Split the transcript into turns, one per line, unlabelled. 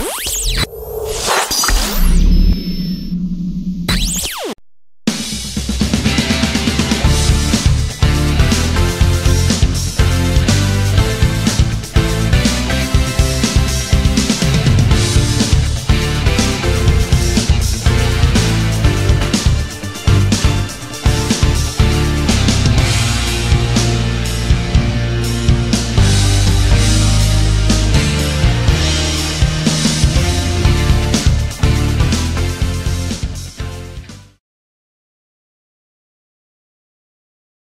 Bye.